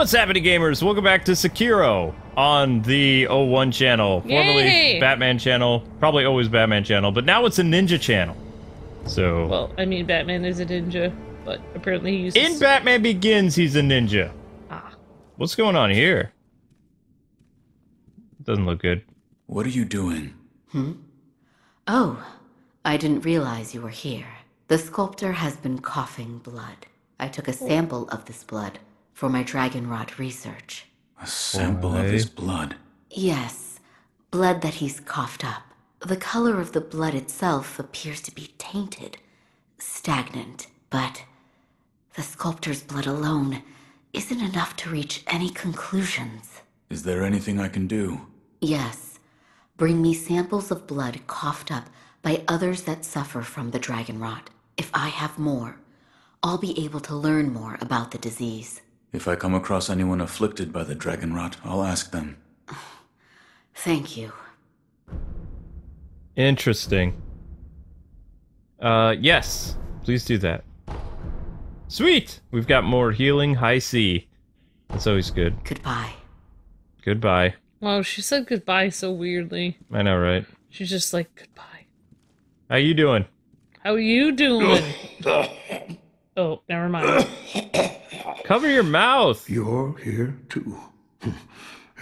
what's happening, gamers? Welcome back to Sekiro on the 01 channel, formerly Batman channel, probably always Batman channel, but now it's a Ninja channel. So, Well, I mean, Batman is a ninja, but apparently he uses. in Batman Begins, he's a ninja. Ah. What's going on here? Doesn't look good. What are you doing? Hmm? Oh, I didn't realize you were here. The sculptor has been coughing blood. I took a sample of this blood for my dragon rot research. A sample of his blood. Yes, blood that he's coughed up. The color of the blood itself appears to be tainted, stagnant, but the sculptor's blood alone isn't enough to reach any conclusions. Is there anything I can do? Yes, bring me samples of blood coughed up by others that suffer from the dragon rot. If I have more, I'll be able to learn more about the disease. If I come across anyone afflicted by the dragon rot, I'll ask them. Thank you. Interesting. Uh, yes. Please do that. Sweet! We've got more healing, high C. That's always good. Goodbye. Goodbye. Wow, she said goodbye so weirdly. I know, right? She's just like, goodbye. How you doing? How you doing? oh, never mind. Cover your mouth! You're here too.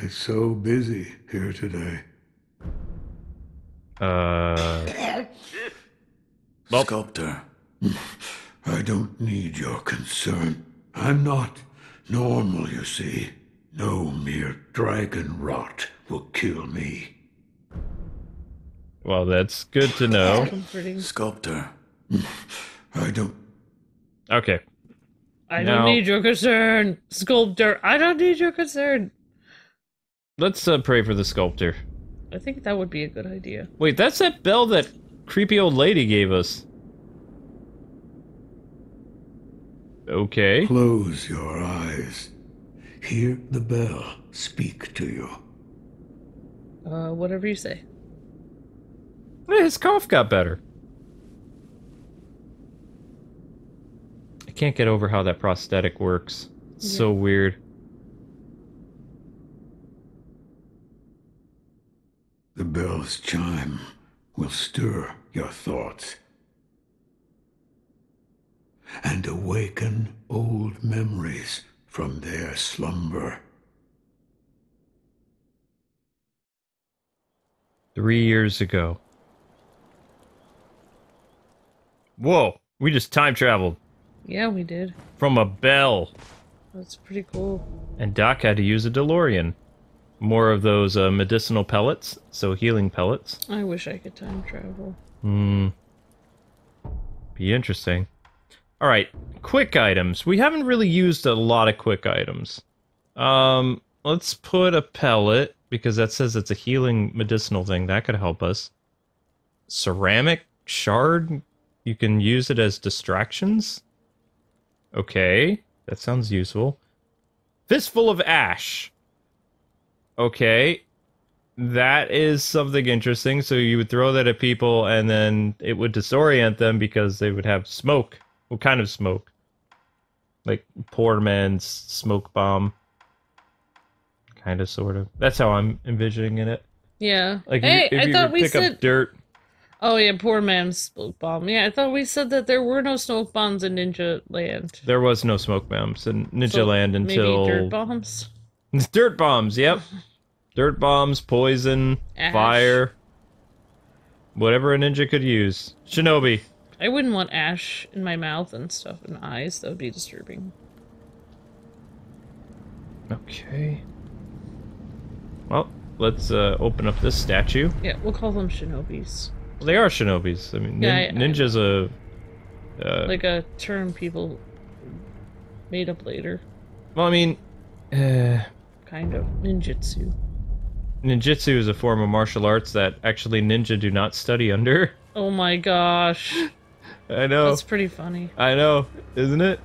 It's so busy here today. Uh, Well- Sculptor. I don't need your concern. I'm not normal, you see. No mere dragon rot will kill me. well, that's good to know. Sculptor. I don't. Okay. I No. don't need your concern, sculptor. I don't need your concern. Let's uh, pray for the sculptor. I think that would be a good idea. Wait, that's that bell that creepy old lady gave us. Okay. Close your eyes. Hear the bell speak to you. Uh, whatever you say. Eh, His cough got better. Can't get over how that prosthetic works. It's so weird. The bell's chime will stir your thoughts and awaken old memories from their slumber. Three years ago. Whoa, we just time traveled Yeah, we did. from a bell. That's pretty cool. And Doc had to use a DeLorean. More of those uh, medicinal pellets, so healing pellets. I wish I could time travel. Hmm. Be interesting. All right, quick items. We haven't really used a lot of quick items. Um, let's put a pellet because that says it's a healing medicinal thing. That could help us. Ceramic shard. You can use it as distractions. Okay, that sounds useful. Fistful of ash. Okay, that is something interesting. So you would throw that at people, and then it would disorient them because they would have smoke. What kind of smoke? Like poor man's smoke bomb. Kind of, sort of. That's how I'm envisioning it. Yeah. Like, hey, if you, if I you thought we pick said. up dirt. Oh yeah, poor man's smoke bomb. Yeah, I thought we said that there were no smoke bombs in Ninja Land. There was no smoke bombs in Ninja So Land until maybe dirt bombs. dirt bombs. Yep, dirt bombs, poison, Ash. fire, whatever a ninja could use. Shinobi. I wouldn't want ash in my mouth and stuff and eyes. That would be disturbing. Okay. Well, let's uh, open up this statue. Yeah, we'll call them shinobis. Well, they are shinobis. I mean, nin- Yeah, I- I- ninja's a. Uh, Like a term people made up later. well, I mean, uh, Kind of. Ninjutsu. ninjutsu is a form of martial arts that actually ninja do not study under. Oh my gosh. I know. That's pretty funny. I know, isn't it?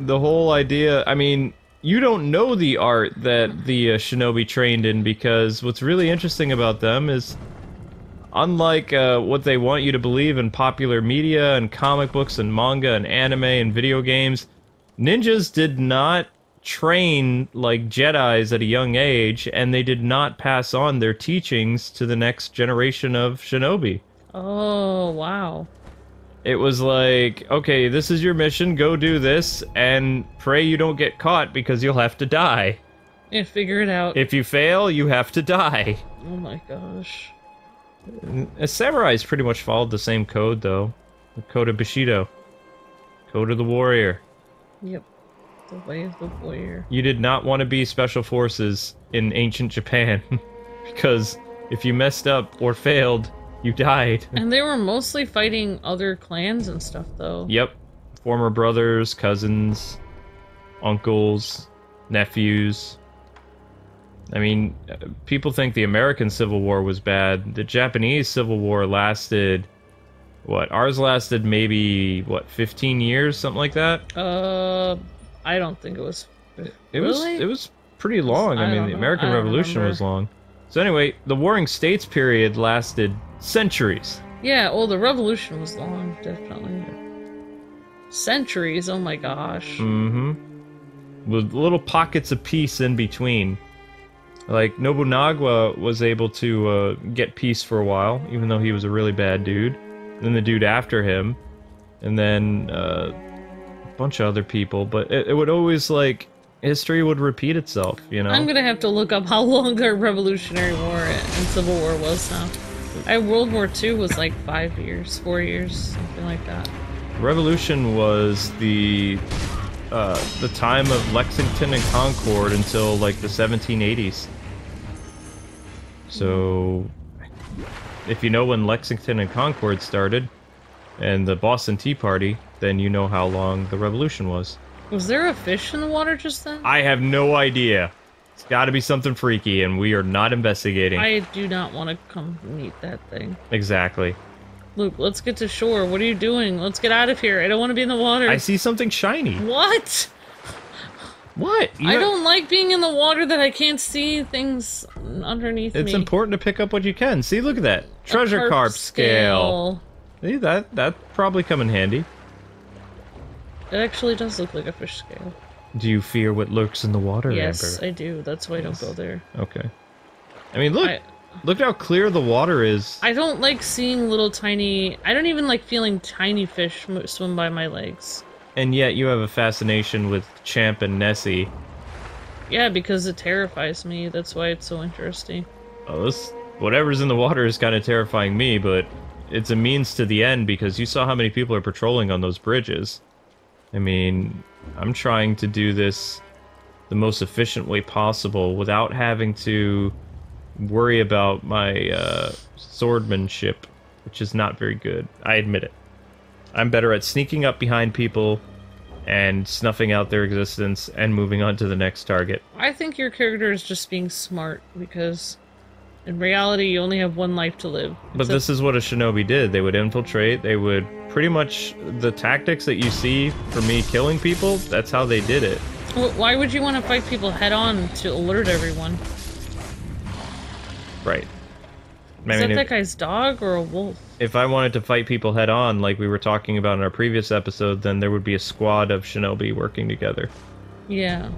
The whole idea. I mean, you don't know the art that the uh, shinobi trained in because what's really interesting about them is, unlike uh, what they want you to believe in popular media and comic books and manga and anime and video games, ninjas did not train like Jedi's at a young age, and they did not pass on their teachings to the next generation of shinobi. Oh, wow. It was like, okay, this is your mission, go do this, and pray you don't get caught because you'll have to die. Yeah, figure it out. If you fail, you have to die. oh my gosh. Uh, Samurais pretty much followed the same code, though. The code of Bushido. Code of the warrior. Yep. The way of the warrior. You did not want to be special forces in ancient Japan. because if you messed up or failed, you died. And they were mostly fighting other clans and stuff, though. Yep. Former brothers, cousins, uncles, nephews. I mean, people think the American Civil War was bad. The Japanese Civil War lasted what? Ours lasted maybe what, 15 years, something like that? Uh, I don't think it was. It was Really? it was pretty long. I, I mean, the. American Revolution remember. was long. So anyway, the Warring States period lasted centuries. Yeah, well, the revolution was long, definitely. Centuries, oh my gosh. Mm-hmm. With little pockets of peace in between. Like Nobunaga was able to uh, get peace for a while, even though he was a really bad dude. Then the dude after him, and then uh, a bunch of other people. But it, it would always like history would repeat itself, you know. I'm gonna have to look up how long our Revolutionary War and Civil War was now. I World War II was like five years, four years, something like that. Revolution was the uh, the time of Lexington and Concord until like the 1780s. So, if you know when Lexington and Concord started, and the Boston Tea Party, then you know how long the Revolution was. Was there a fish in the water just then? I have no idea. It's got to be something freaky, and we are not investigating. I do not want to come meet that thing. Exactly. Luke, let's get to shore. What are you doing? Let's get out of here. I don't want to be in the water. I see something shiny. What? What? You I don't like being in the water that I can't see things underneath It's me. It's important to pick up what you can. See, look at that treasure carp, scale. See that that probably come in handy. It actually does look like a fish scale. Do you fear what lurks in the water, yes, Amber? I do. That's why I don't go there. Okay. I mean, look, I, look how clear the water is. I don't like seeing little tiny. I don't even like feeling tiny fish swim by my legs. and yet you have a fascination with Champ and Nessie. Yeah, because it terrifies me. That's why it's so interesting. Oh, this whatever's in the water is kind of terrifying me, but it's a means to the end because you saw how many people are patrolling on those bridges. I mean, I'm trying to do this the most efficient way possible without having to worry about my uh, swordmanship, which is not very good. I admit it. I'm better at sneaking up behind people and snuffing out their existence and moving on to the next target. I think your character is just being smart because, in reality, you only have one life to live. But this is what a shinobi did. They would infiltrate. They would pretty much the tactics that you see for me killing people. That's how they did it. Wh- Why would you want to fight people head on to alert everyone? Right. I Is mean, that that if, guy's dog or a wolf? if I wanted to fight people head on, like we were talking about in our previous episode, then there would be a squad of shinobi working together. Yeah.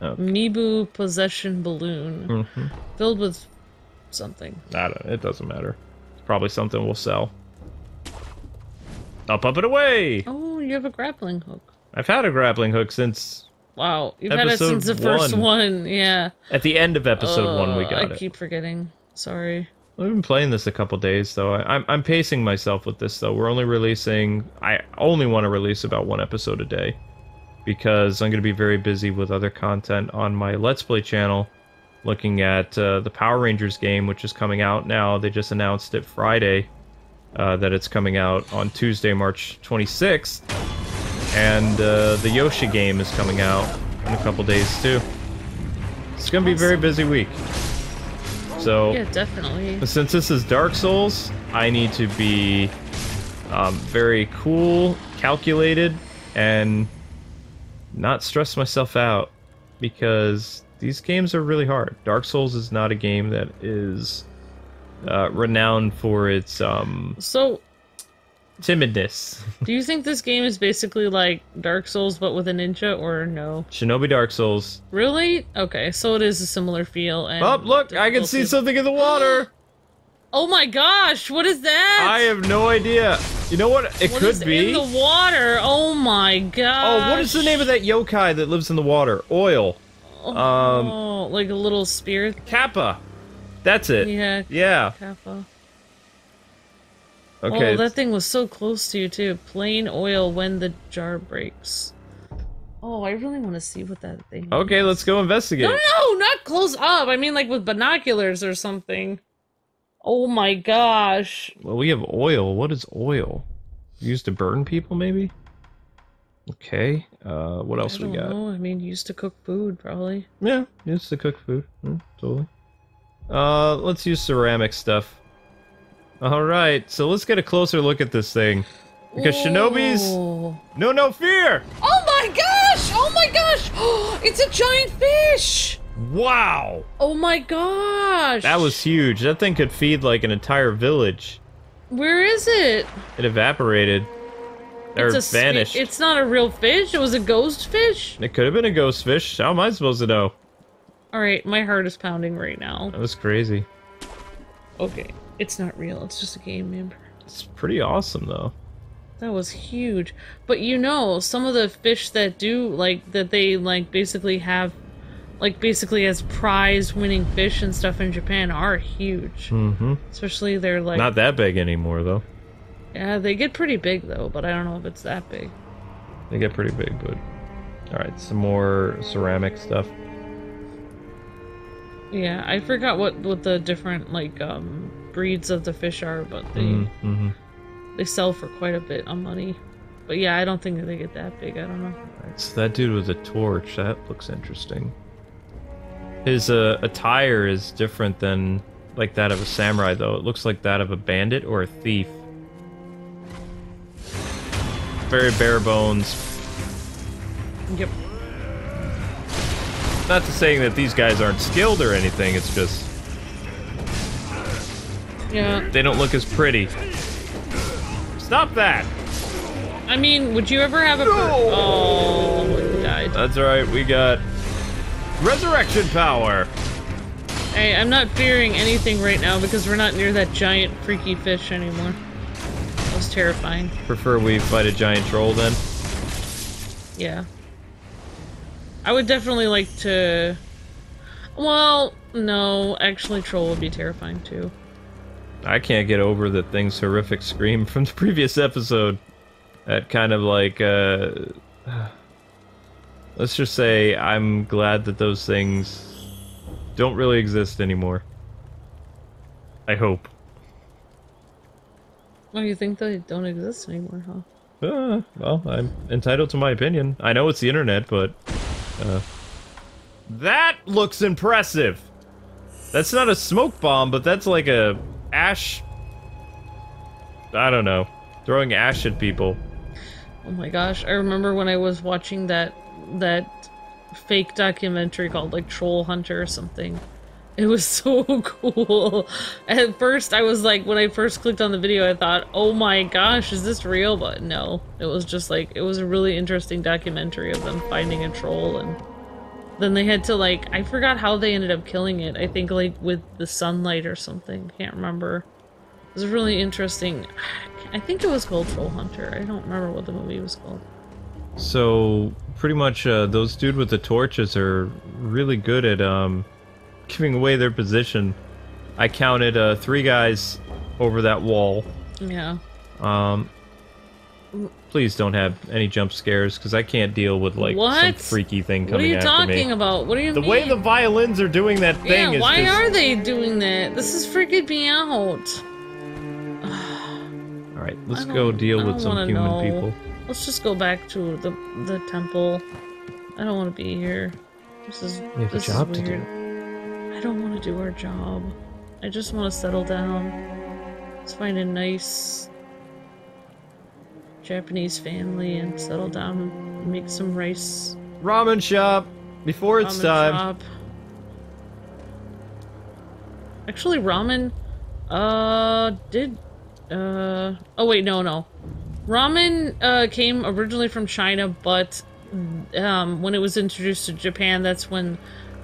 Oh. Mibu possession balloon hmm filled with something. I don't. It doesn't matter. It's probably something we'll sell. I'll pump it away. Oh, you have a grappling hook. I've had a grappling hook since Wow, you've had it since the first one. one. Yeah. at the end of episode one. We got I it. I keep forgetting. Sorry. I've been playing this a couple days though. I, I'm I'm pacing myself with this though. We're only releasing. I only want to release about one episode a day because I'm going to be very busy with other content on my Let's Play channel, looking at uh, the Power Rangers game, which is coming out now. They just announced it Friday uh, that it's coming out on Tuesday, March 26th, and uh, the Yoshi game is coming out in a couple days too. It's going to be a very busy week. So Yeah, definitely. since this is Dark Souls, I need to be um, very cool, calculated, and not stress myself out because these games are really hard. Dark Souls is not a game that is uh, renowned for its um, So, timidness. Do you think this game is basically like Dark Souls but with a ninja or no? Shinobi Dark Souls. Really? Okay, so it is a similar feel. And Oh, look, I can see something in the water. Oh my gosh, what is that? I have no idea. You know what? It What could is be. in the water. Oh my god. Oh, what is the name of that yokai that lives in the water? Oil. Um, Oh, like a little spear. Kappa. That's it. Yeah, Yeah. Kappa. Okay. Oh, that thing was so close to you too. Plain oil when the jar breaks. Oh, I really want to see what that thing. Okay, is. let's go investigate. No, no, no, not close up. I mean, like with binoculars or something. Oh my gosh. Well, we have oil. What is oil? Used to burn people, maybe? Okay. Uh, what else I we don't got? know. I mean, used to cook food probably. Yeah, used to cook food. Mm, totally. Uh, let's use ceramic stuff. Alright, so let's get a closer look at this thing. Because shinobis... Oh. No, no fear! Oh my gosh! Oh my gosh! it's a giant fish! Wow! Oh my gosh! That was huge. That thing could feed like an entire village. Where is it? It evaporated. Or it's a vanished. It's not a real fish. It was a ghost fish. It could have been a ghost fish. How am I supposed to know? All right, my heart is pounding right now. That was crazy. Okay, it's not real. It's just a game member. It's pretty awesome though. That was huge. But you know, some of the fish that do like that they like basically have like basically as prize winning fish and stuff in Japan are huge. Mm-hmm. Especially they're like Not that big anymore though. Yeah, they get pretty big though, but I don't know if it's that big. They get pretty big, but alright, some more ceramic stuff. Yeah, I forgot what what the different like um breeds of the fish are, but they Mm-hmm. they sell for quite a bit of money. But yeah, I don't think that they get that big. I don't know. So that dude with a torch, that looks interesting. His uh, attire is different than like that of a samurai though. It looks like that of a bandit or a thief. Very bare bones. Yep. Not to saying that these guys aren't skilled or anything, it's just Yeah. they don't look as pretty. Stop that! I mean, would you ever have a? Per- oh, he died. That's alright, we got resurrection power. Hey, I'm not fearing anything right now because we're not near that giant freaky fish anymore. That was terrifying. Prefer we fight a giant troll then? Yeah. I would definitely like to. Well, no, actually, troll would be terrifying too. I can't get over the thing's horrific scream from the previous episode. That kind of like, uh. Let's just say I'm glad that those things don't really exist anymore. I hope. Oh, you think they don't exist anymore, huh? Uh, well, I'm entitled to my opinion. I know it's the internet, but. Uh, that looks impressive! That's not a smoke bomb, but that's like a ash. I don't know. Throwing ash at people. Oh my gosh, I remember when I was watching that that fake documentary called like Troll Hunter or something. It was so cool. At first I was like when I first clicked on the video I thought, "Oh my gosh, is this real?" But no. It was just like it was a really interesting documentary of them finding a troll and then they had to like I forgot how they ended up killing it. I think like with the sunlight or something. Can't remember. It was really interesting. I think it was called Troll Hunter. I don't remember what the movie was called. So, pretty much, uh, those dude with the torches are really good at, um, giving away their position. I counted, uh, three guys over that wall. Yeah. Um, please don't have any jump scares, because I can't deal with, like, some What? freaky thing coming after me. What are you talking me. about? What do you The mean? way the violins are doing that thing yeah, is why just... are they doing that? This is freaking me out. Alright, let's go deal with some human know. people. Let's just go back to the the temple. I don't want to be here. This is We have a this job is to do. weird. I don't want to do our job. I just want to settle down. Let's find a nice Japanese family and settle down and make some rice. Ramen shop! Before it's ramen time. shop. Actually, ramen, uh, did Uh oh wait no no, ramen uh came originally from China, but um when it was introduced to Japan, that's when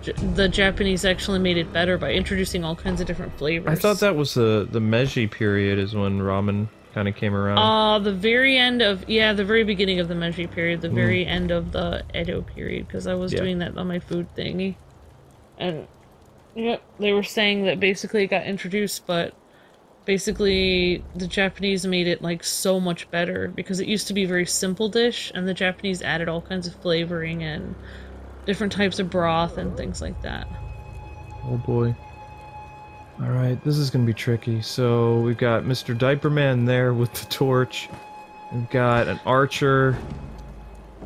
J- the Japanese actually made it better by introducing all kinds of different flavors. I thought that was the the Meiji period is when ramen kind of came around. Uh, the very end of yeah, the very beginning of the Meiji period, the very end of the Edo period, because I was Yeah. doing that on my food thingy, and yep, they were saying that basically it got introduced, but basically the Japanese made it like so much better because it used to be a very simple dish, and the Japanese added all kinds of flavoring and different types of broth and things like that. Oh boy. Alright, this is gonna be tricky. So we've got Mr. Diaper Man there with the torch. We've got an archer.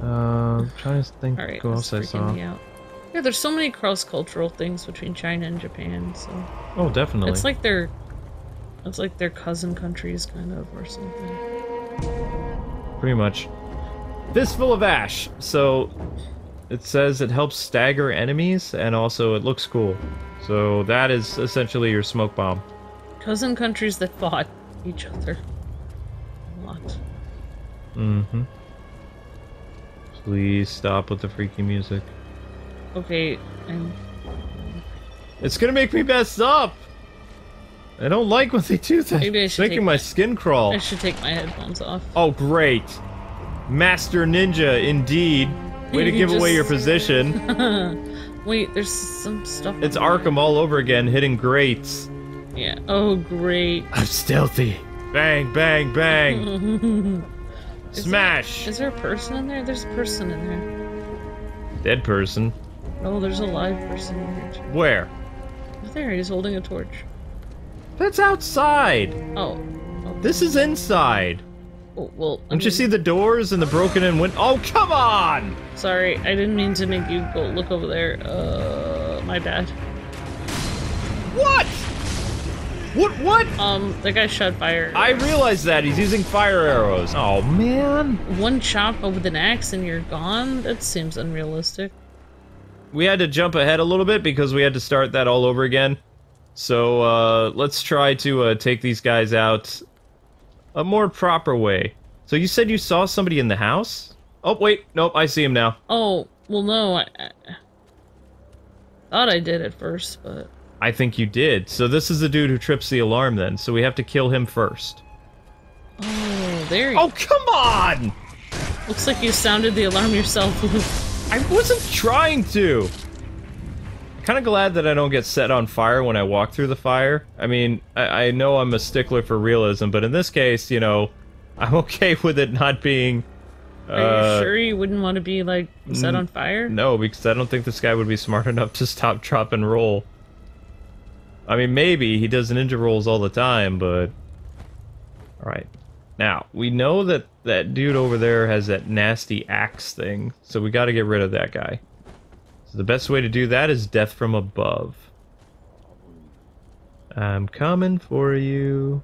Um, trying to think All right, who else I saw. Yeah, there's so many cross-cultural things between China and Japan, so. Oh, definitely. It's like they're, it's like their cousin countries, kind of, or something. Pretty much. Fistful of Ash. So it says it helps stagger enemies and also it looks cool. So that is essentially your smoke bomb. Cousin countries that fought each other a lot. Mm-hmm. Please stop with the freaky music. Okay, and It's gonna make me mess up. I don't like when they do that. Maybe I It's making my my- skin crawl. I should take my headphones off. Oh, great. Master Ninja, indeed. Way to give away your position. Wait, there's some stuff. It's there. Arkham all over again, hitting grates. Yeah. Oh, great. I'm stealthy. Bang, bang, bang. Smash. Is there a person in there? There's a person in there. Dead person. Oh, there's a live person in here too. Where? There, he's holding a torch. That's outside. Oh. oh. This is inside. Oh, well. I Don't you mean- see the doors and the broken in window? Oh, come on! Sorry, I didn't mean to make you go look over there. Uh, my bad. What? What? What? Um, the guy shot fire. I realize that he's using fire arrows. Oh man. One chop with an axe and you're gone? That seems unrealistic. We had to jump ahead a little bit because we had to start that all over again. So uh, let's try to uh, take these guys out a more proper way. So you said you saw somebody in the house? Oh wait, nope, I see him now. Oh, well, no, I, I thought I did at first, but I think you did. So this is the dude who trips the alarm then. So we have to kill him first. oh, there you Oh come on! Looks like you sounded the alarm yourself. I wasn't trying to. Kind of glad that I don't get set on fire when I walk through the fire. I mean, I, I know I'm a stickler for realism, but in this case, you know, I'm okay with it not being. Are uh, you sure you wouldn't want to be like set on fire? No, because I don't think this guy would be smart enough to stop, drop, and roll. I mean, maybe he does ninja rolls all the time, but all right. Now we know that that dude over there has that nasty axe thing, so we got to get rid of that guy. So the best way to do that is death from above. I'm coming for you.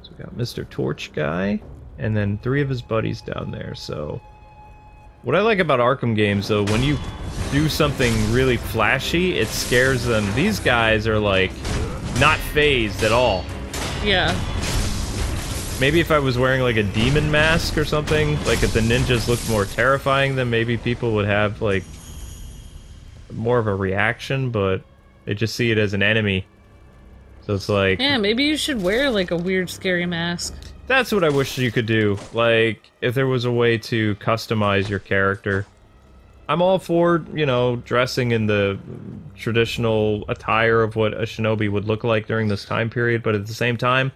So we got Mr. Torch guy, and then three of his buddies down there. So what I like about Arkham games, though, when you do something really flashy, it scares them. These guys are like not phased at all. Yeah. Maybe if I was wearing like a demon mask or something, like if the ninjas looked more terrifying, then maybe people would have like more of a reaction, but they just see it as an enemy. So it's like Yeah, maybe you should wear like a weird scary mask. That's what I wish you could do. Like, if there was a way to customize your character. I'm all for, you know, dressing in the traditional attire of what a shinobi would look like during this time period, but at the same time,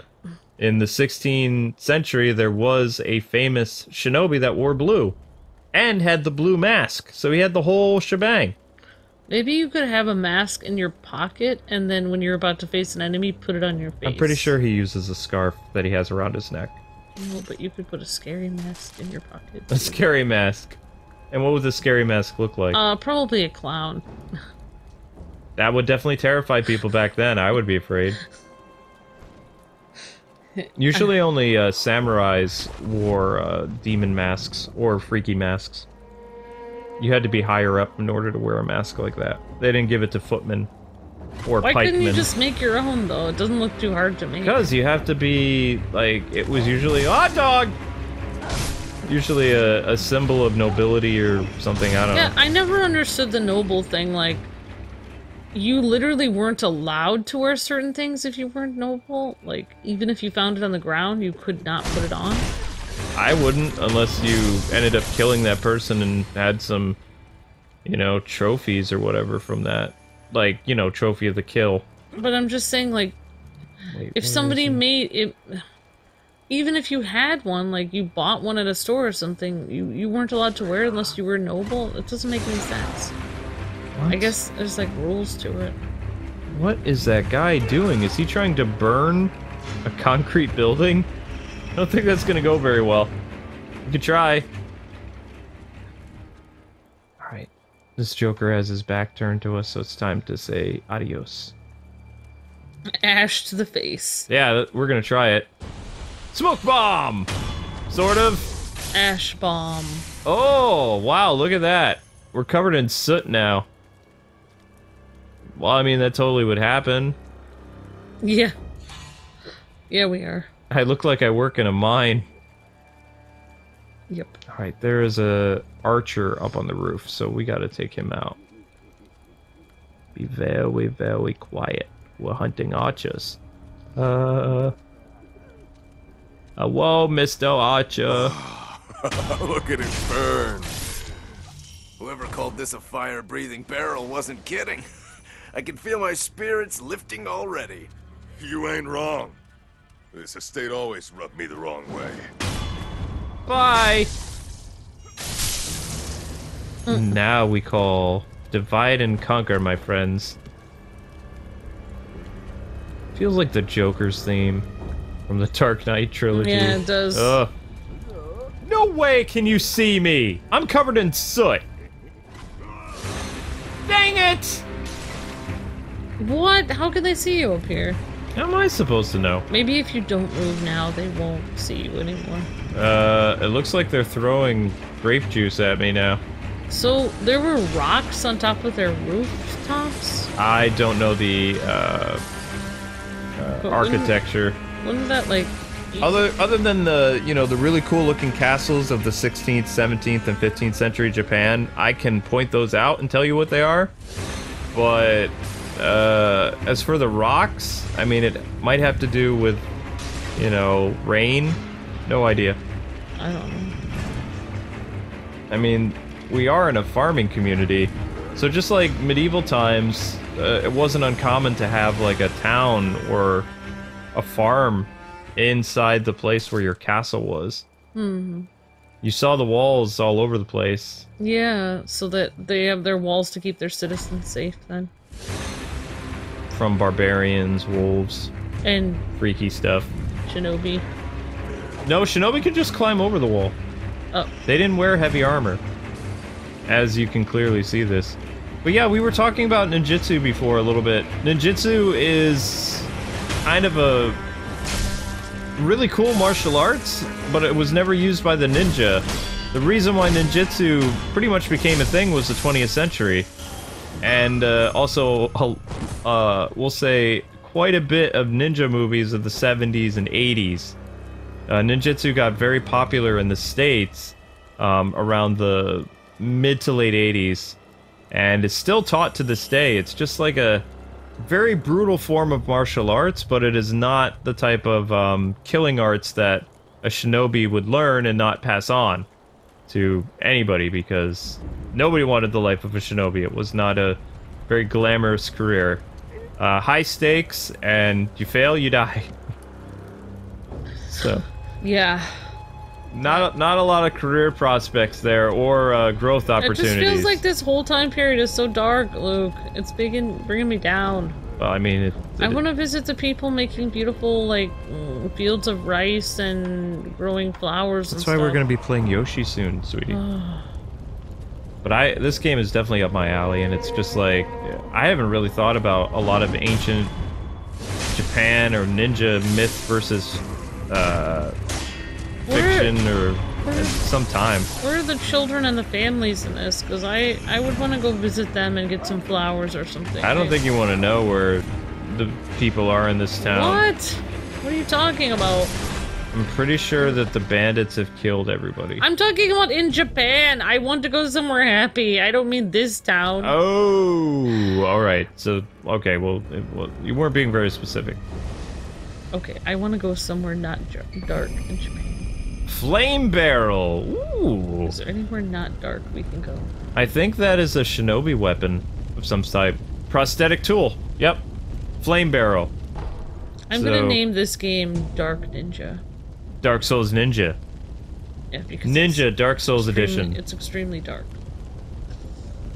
in the 16th century, there was a famous shinobi that wore blue and had the blue mask. So he had the whole shebang. Maybe you could have a mask in your pocket, and then when you're about to face an enemy, put it on your face. I'm pretty sure he uses a scarf that he has around his neck. No, but you could put a scary mask in your pocket. A scary mask. And what would the scary mask look like? Uh, probably a clown. That would definitely terrify people back then. I would be afraid. Usually, only uh, samurais wore uh, demon masks or freaky masks. You had to be higher up in order to wear a mask like that. They didn't give it to footmen. or Why couldn't you just make your own though? It doesn't look too hard to make. Because you have to be like it was usually hot dog. Usually a, a symbol of nobility or something. I don't Yeah, know. I never understood the noble thing. Like, you literally weren't allowed to wear certain things if you weren't noble. Like, even if you found it on the ground, you could not put it on. I wouldn't unless you ended up killing that person and had some, you know, trophies or whatever from that. Like you know, trophy of the kill. But I'm just saying, like, Wait, if somebody made it, even if you had one, like you bought one at a store or something, you you weren't allowed to wear it unless you were noble. It doesn't make any sense. I guess there's like rules to it. What is that guy doing? Is he trying to burn a concrete building? I don't think that's gonna go very well. You could try. Alright. This Joker has his back turned to us, so it's time to say adios. Ash to the face. Yeah, we're gonna try it. Smoke bomb! Sort of. Ash bomb. Oh, wow, look at that. We're covered in soot now. Well, I mean, that totally would happen. Yeah. Yeah, we are. I look like I work in a mine. Yep. All right, there is a archer up on the roof, so we got to take him out. Be very, very quiet. We're hunting archers. Uh. Uh, whoa, Mr. Archer. Look at it burn. Whoever called this a fire-breathing barrel wasn't kidding. I can feel my spirits lifting already. You ain't wrong. This estate always rubbed me the wrong way. Bye. Mm. now we call divide and conquer, my friends. Feels like the Joker's theme from the Dark Knight trilogy. Yeah, it does. Ugh. No way can you see me! I'm covered in soot! Dang it! What? How can they see you up here? How am I supposed to know? Maybe if you don't move now, they won't see you anymore. Uh, it looks like they're throwing grape juice at me now. So there were rocks on top of their rooftops. I don't know the, uh, But wouldn't- architecture. Wouldn't that like? Other other than the you know the really cool looking castles of the 16th, 17th, and 15th century Japan, I can point those out and tell you what they are. But uh, as for the rocks, I mean it might have to do with you know rain. No idea. I don't know. I mean we are in a farming community, so just like medieval times, uh, it wasn't uncommon to have like a town or a farm inside the place where your castle was. Hmm. You saw the walls all over the place. Yeah, so that they have their walls to keep their citizens safe then, From barbarians, wolves, and freaky stuff. shinobi. No, Shinobi could just climb over the wall. Oh, They didn't wear heavy armor. As you can clearly see this. But yeah, we were talking about ninjutsu before a little bit. Ninjutsu is kind of a really cool martial arts, but it was never used by the ninja. The reason why ninjutsu pretty much became a thing was the 20th century. And uh, also, uh, we'll say, quite a bit of ninja movies of the 70s and 80s. Uh, ninjutsu got very popular in the States um, around the mid to late 80s. And it's still taught to this day. It's just like a very brutal form of martial arts, but it is not the type of um, killing arts that a shinobi would learn and not pass on to anybody because nobody wanted the life of a shinobi. It was not a very glamorous career. Uh, high stakes, and you fail, you die. so, yeah. not not a lot of career prospects there or uh, growth opportunities. It just feels like this whole time period is so dark, Luke. It's bringing bringing me down. Well, I mean, it, I want to visit the people making beautiful like fields of rice and growing flowers. That's why we're gonna be playing Yoshi soon, sweetie. but I this game is definitely up my alley, and it's just like I haven't really thought about a lot of ancient Japan or ninja myth versus uh, fiction or sometime. Where are the children and the families in this? Because I, I would want to go visit them and get some flowers or something. I don't think you want to know where the people are in this town. What? What are you talking about? I'm pretty sure that the bandits have killed everybody. I'm talking about in Japan. I want to go somewhere happy. I don't mean this town. Oh, all right. So, okay, well, it, well, you weren't being very specific. Okay, I want to go somewhere not dark in Japan. Flame barrel. Ooh. Is there anywhere not dark we can go? I think that is a shinobi weapon of some type. Prosthetic tool. Yep. Flame barrel. I'm So- gonna name this game Dark Ninja. Dark Souls Ninja. Yeah, because Ninja Dark Souls Edition. It's extremely dark.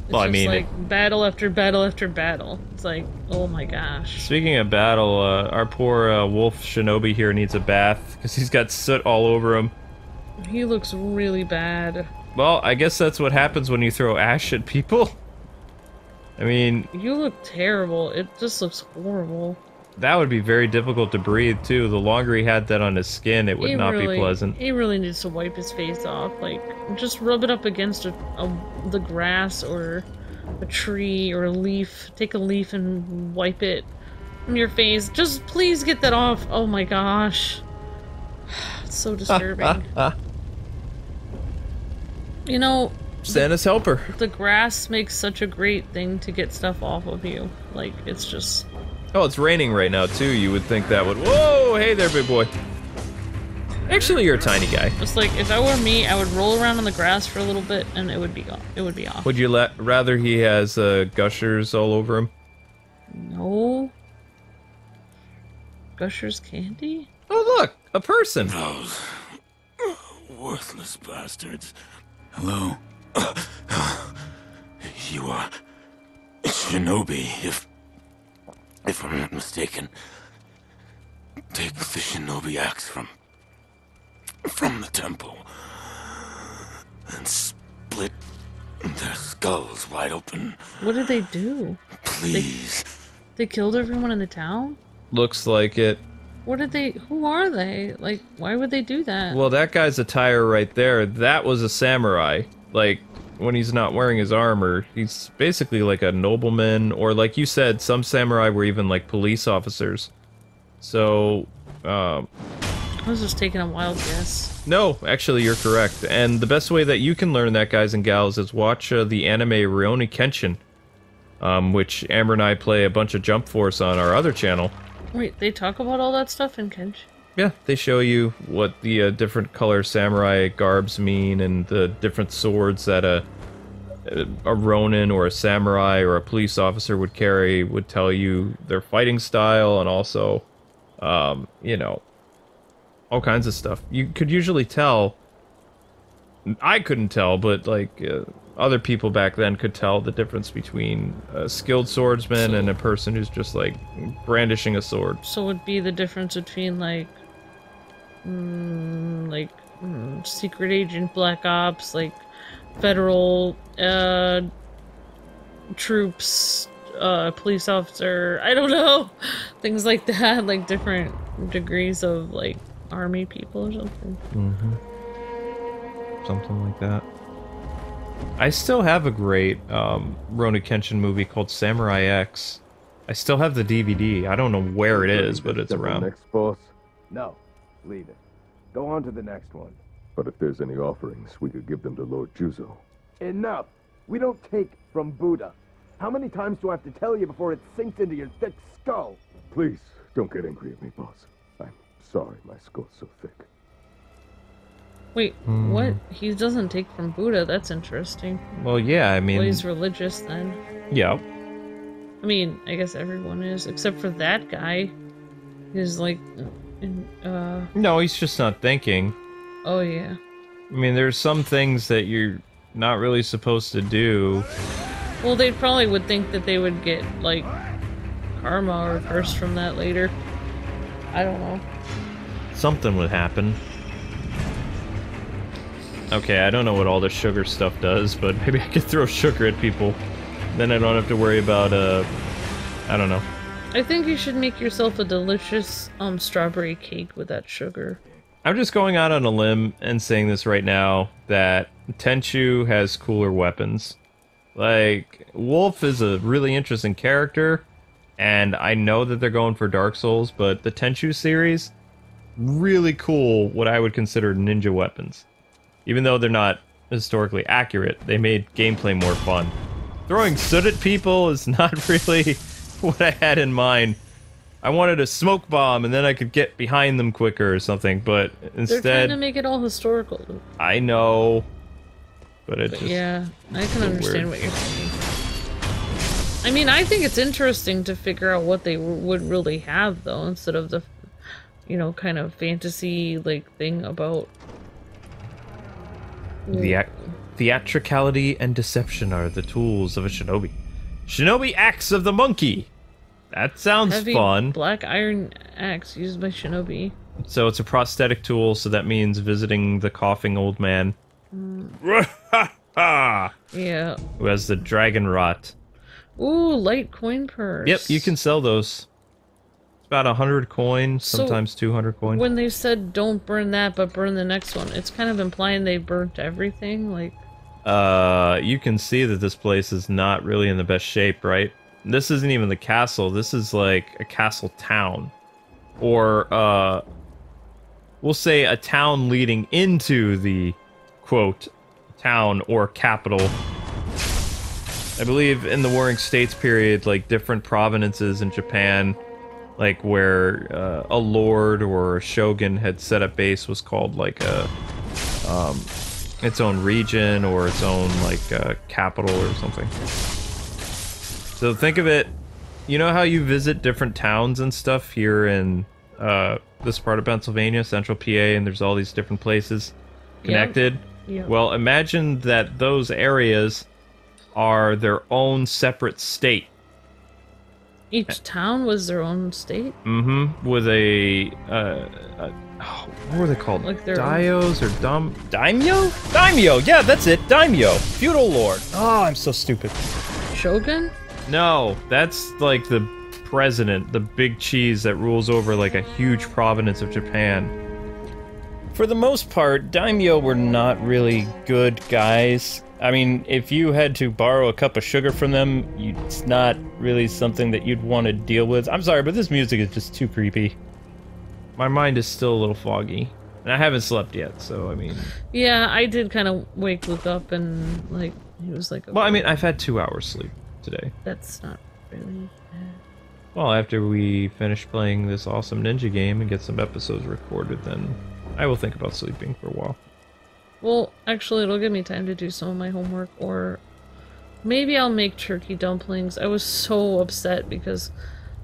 It's Well, I mean, like battle after battle after battle. It's like, oh my gosh. Speaking of battle, uh, our poor uh, wolf shinobi here needs a bath because he's got soot all over him. He looks really bad. Well, I guess that's what happens when you throw ash at people. I mean, You look terrible. It just looks horrible. that would be very difficult to breathe too. The longer he had that on his skin, it would he not really, be pleasant. He really needs to wipe his face off. Like, just rub it up against a, a, the grass or a tree or a leaf. Take a leaf and wipe it on your face. Just please get that off. Oh my gosh. It's so disturbing. you know, Santa's helper. the grass makes such a great thing to get stuff off of you. Like, it's just. Oh, it's raining right now too. You would think that would. Whoa! Hey there, big boy. Actually, you're a tiny guy. It's like if I were me, I would roll around on the grass for a little bit, and it would be off. It would be off. Would you let rather he has uh, gushers all over him? No. Gushers candy? Oh, look, a person. Those worthless bastards. Hello. You are shinobi, if if I'm not mistaken. Take the shinobi axe from from the temple and split their skulls wide open, What did they do? please. They killed everyone in the town? Looks like it. What did they? Who are they? Like, why would they do that? Well, that guy's attire right there, that was a samurai. Like, when he's not wearing his armor, he's basically like a nobleman, or like you said, some samurai were even like police officers. So, um, I was just taking a wild guess. no, actually, you're correct. And the best way that you can learn that, guys and gals, is watch uh, the anime Rurouni Kenshin, um, which Amber and I play a bunch of Jump Force on our other channel. Wait, they talk about all that stuff in Kench? Yeah, they show you what the uh, different color samurai garbs mean and the different swords that a a ronin or a samurai or a police officer would carry would tell you their fighting style and also um, you know all kinds of stuff. You could usually tell I couldn't tell, but like uh, other people back then could tell the difference between a skilled swordsman and a person who's just like brandishing a sword. So would be the difference between like, mm, like mm, secret agent, black ops, like federal uh, troops, uh, police officer. I don't know, things like that, like different degrees of like army people or something. Mm-hmm. something like that. I still have a great um, Rurouni Kenshin movie called Samurai X. I still have the DVD. I don't know where it is, but it's around. Next boss. No, leave it. Go on to the next one. But if there's any offerings, we could give them to Lord Juzo. Enough! We don't take from Buddha. How many times do I have to tell you before it sinks into your thick skull? Please, don't get angry at me, boss. I'm sorry my skull's so thick. Wait, what? He doesn't take from Buddha. That's interesting. Well, yeah, I mean, well, he's religious then. yeah. I mean, I guess everyone is, except for that guy. He's like, uh, No, he's just not thinking. oh yeah. I mean, there's some things that you're not really supposed to do. Well, they probably would think that they would get like karma or curse from that later. I don't know. Something would happen. Okay, I don't know what all the sugar stuff does, but maybe I could throw sugar at people. Then I don't have to worry about, uh, I don't know. I think you should make yourself a delicious um strawberry cake with that sugar. I'm just going out on a limb and saying this right now that Tenchu has cooler weapons. Like, Wolf is a really interesting character, and I know that they're going for Dark Souls, but the Tenchu series, really cool, what I would consider ninja weapons. Even though they're not historically accurate, they made gameplay more fun. Throwing soot at people is not really what I had in mind. I wanted a smoke bomb and then I could get behind them quicker or something, but instead. They're trying to make it all historical. I know. But it But just. yeah, I can understand weird. what you're saying. I mean, I think it's interesting to figure out what they w- would really have, though, instead of the, you know, kind of fantasy like thing about. The theatricality and deception are the tools of a shinobi. Shinobi axe of the monkey. That sounds heavy fun. black iron axe used by shinobi. So it's a prosthetic tool, so that means visiting the coughing old man mm. Yeah. who has the dragon rot. Ooh, light coin purse. Yep, you can sell those. About a hundred coin, So, sometimes two hundred coins. When they said don't burn that, but burn the next one, it's kind of implying they burnt everything. Like, Uh, you can see that this place is not really in the best shape, right? This isn't even the castle. This is like a castle town, or uh, we'll say a town leading into the quote town or capital. I believe in the Warring States period, like different provinces in Japan, like where uh, a lord or a shogun had set up base, was called like a um, its own region or its own like uh, capital or something. So think of it, you know how you visit different towns and stuff here in uh, this part of Pennsylvania, central PA, and there's all these different places connected. Yep. Well, imagine that those areas are their own separate state. Each town was their own state. Mm-hmm. With a, uh, oh, what were they called? Like their- Dios or dom daimyo? Daimyo. Yeah, that's it. Daimyo. Feudal lord. Oh, I'm so stupid. Shogun? No, that's like the president, the big cheese that rules over like a huge province of Japan. For the most part, daimyo were not really good guys. I mean, if you had to borrow a cup of sugar from them, you, it's not really something that you'd want to deal with. I'm sorry, but this music is just too creepy. My mind is still a little foggy. And I haven't slept yet, so I mean. Yeah, I did kind of wake Luke up and like he was like, Well, I mean, oh. I've had two hours sleep today. that's not really. Well, after we finish playing this awesome ninja game and get some episodes recorded, then I will think about sleeping for a while. Well, actually, it'll give me time to do some of my homework, or maybe I'll make turkey dumplings. I was so upset because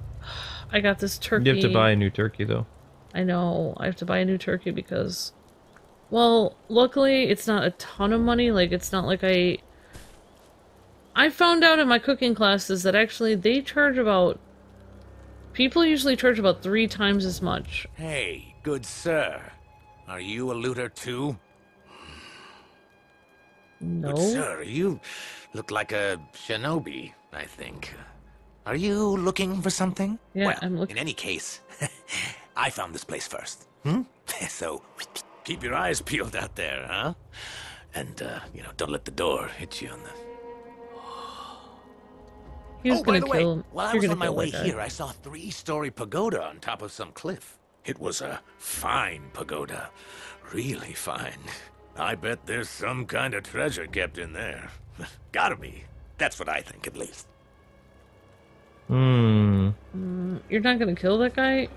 I got this turkey. You have to buy a new turkey, though. I know. I have to buy a new turkey because, well, luckily it's not a ton of money. Like it's not like I. I found out in my cooking classes that actually they charge about. People usually charge about three times as much. Hey, good sir. Are you a looter too? No. Good sir, you look like a shinobi, I think. Are you looking for something? Yeah, well, I'm looking- In any case, I found this place first. Hmm? so keep your eyes peeled out there, huh? And uh, you know, don't let the door hit you on the. He was oh, gonna by the way, kill him. while I You're was on my way here, I saw a three-story pagoda on top of some cliff. It was a fine pagoda, really fine. I bet there's some kind of treasure kept in there. Gotta be. That's what I think, at least. Hmm. You're not gonna kill that guy?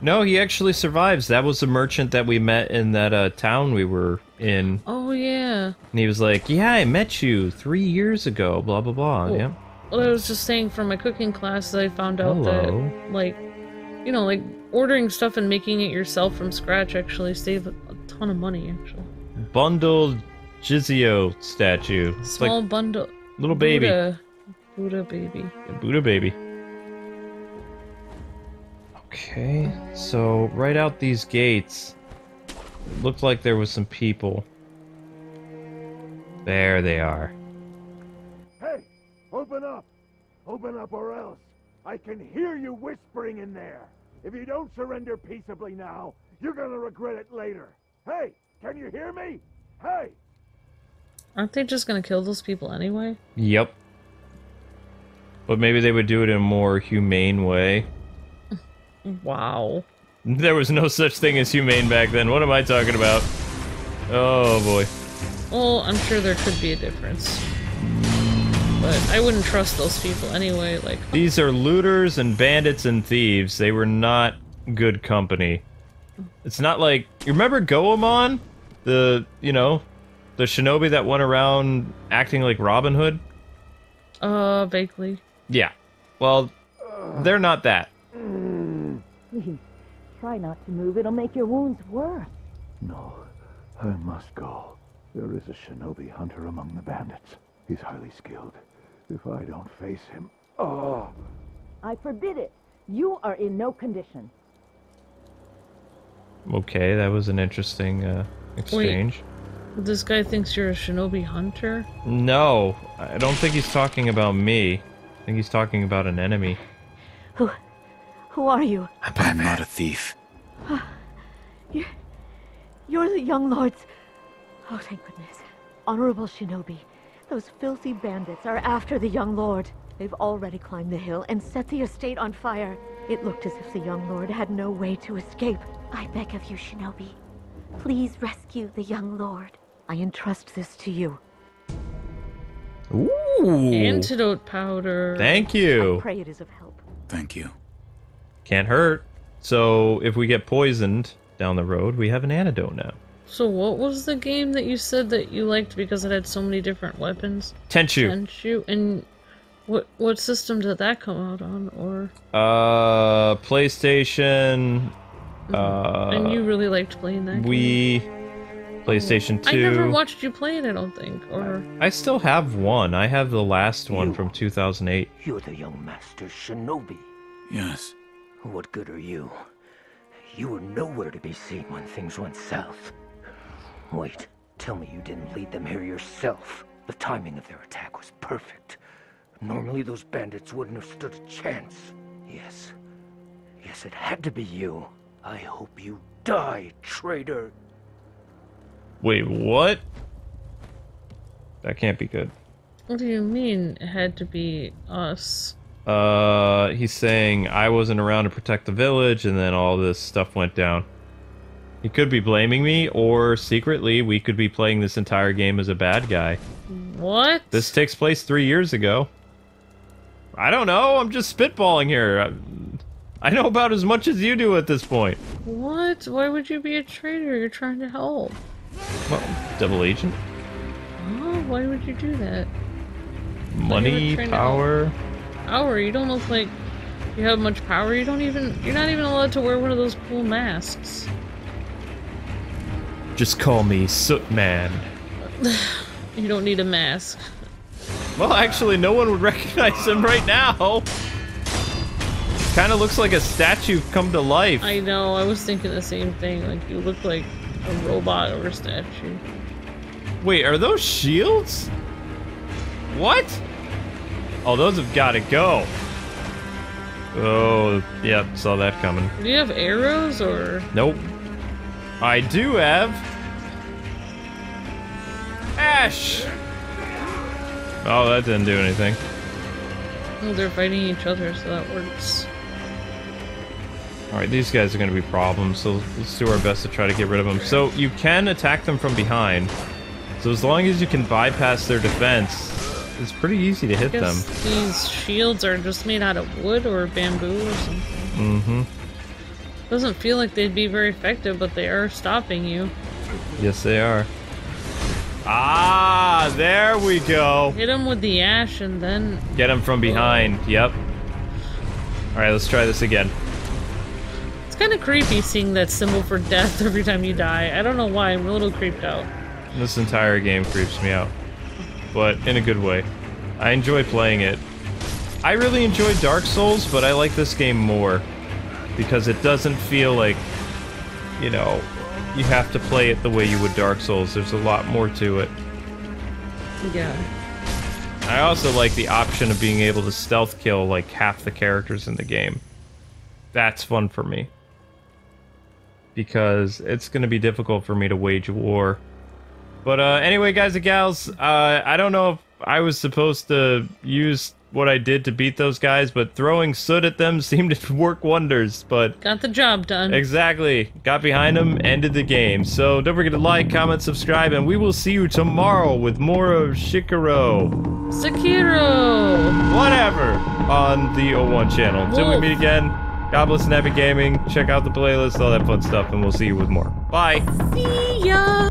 No, he actually survives. That was the merchant that we met in that uh, town we were in. Oh yeah. And he was like, Yeah, I met you three years ago, blah, blah, blah. Oh. Yeah. Well, I was just saying from my cooking class that I found out Hello. that, like, you know, like ordering stuff and making it yourself from scratch actually save a ton of money. Actually, Bundled Jizo statue. It's small like bundle. little baby. Buddha, Buddha baby. Buddha baby. Okay, so right out these gates, looked like there was some people. There they are. Hey, open up! Open up or else! I can hear you whispering in there! If you don't surrender peaceably now, You're gonna regret it later. Hey, can you hear me? Hey! Aren't they just gonna kill those people anyway? Yep. But maybe they would do it in a more humane way. Wow. There was no such thing as humane back then. What am I talking about? Oh boy. Well, I'm sure there could be a difference. But I wouldn't trust those people anyway, like These are looters and bandits and thieves. They were not good company. It's not like you remember Goemon? The you know, the shinobi that went around acting like Robin Hood? uh vaguely. Yeah. Well, they're not that. Please, try not to move. It'll make your wounds worse. No, I must go. There is a shinobi hunter among the bandits. He's highly skilled. If I don't face him, oh, I forbid it. You are in no condition. Okay, that was an interesting uh, exchange. This guy thinks you're a shinobi hunter? No, I don't think he's talking about me. I think he's talking about an enemy. Who, who are you? I'm not a thief. You're, you're the young lords. Oh, thank goodness. Honorable shinobi, those filthy bandits are after the young lord. They've already climbed the hill and set the estate on fire. It looked as if the young lord had no way to escape. I beg of you, Shinobi. Please rescue the young lord. I entrust this to you. Ooh. Antidote powder. Thank I you. pray it is of help. Thank you. Can't hurt. So if we get poisoned down the road, we have an antidote now. So what was the game that you said that you liked because it had so many different weapons? Tenchu. Tenchu. And what what system did that come out on? Or Uh, PlayStation. Uh, and you really liked playing that? game? Wii, PlayStation I never watched you play it. I don't think. Or I still have one. I have the last one from 2008. You're the young master shinobi. Yes. What good are you? You were nowhere to be seen when things went south. Wait, tell me you didn't lead them here yourself. The timing of their attack was perfect. Normally those bandits wouldn't have stood a chance. Yes. Yes, it had to be you. I hope you die, traitor. Wait, what? That can't be good. what do you mean? It had to be us. Uh, he's saying I wasn't around to protect the village, and then all this stuff went down. He could be blaming me, or secretly, we could be playing this entire game as a bad guy. What? This takes place three years ago. I don't know. I'm just spitballing here. I, I know about as much as you do at this point. What? Why would you be a traitor? You're trying to help. Well, double agent, Oh, why would you do that? money, power. Power. You don't look like you have much power. You don't even. You're not even allowed to wear one of those cool masks. Just call me Soot Man. You don't need a mask. Well, actually, no one would recognize him right now. Kind of looks like a statue come to life. I know. I was thinking the same thing. Like you look like a robot or a statue. Wait, are those shields? What? Oh, those have got to go. Oh, yep, saw that coming. Do you have arrows or? Nope. I do have. Ash! Oh, that didn't do anything. Oh, they're fighting each other, so that works. Alright, these guys are going to be problems, so let's do our best to try to get rid of them. So, you can attack them from behind. So, as long as you can bypass their defense, it's pretty easy to hit them. these shields are just made out of wood or bamboo or something. Mm-hmm. Doesn't feel like they'd be very effective, but they are stopping you. Yes, they are. Ah, Ah, there we go. Hit him with the ash and then Get him from behind. Yep. Alright, let's try this again. it's kind of creepy seeing that symbol for death every time you die. I don't know why. I'm a little creeped out. This entire game creeps me out. But in a good way. I enjoy playing it. I really enjoy Dark Souls, but I like this game more. Because it doesn't feel like, you know, you have to play it the way you would Dark Souls. There's a lot more to it. Yeah. I also like the option of being able to stealth kill like half the characters in the game. That's fun for me. because it's going to be difficult for me to wage war. But uh, anyway, guys and gals, uh, I don't know if I was supposed to use what I did to beat those guys, but throwing soot at them seemed to work wonders. But Got the job done. exactly, got behind them, ended the game. So don't forget to like, comment, subscribe, and we will see you tomorrow with more of Shikaro, Sekiro! whatever, on the O1 channel. Until we meet again, God bless and happy gaming. Check out the playlist, all that fun stuff, and we'll see you with more. Bye. See ya!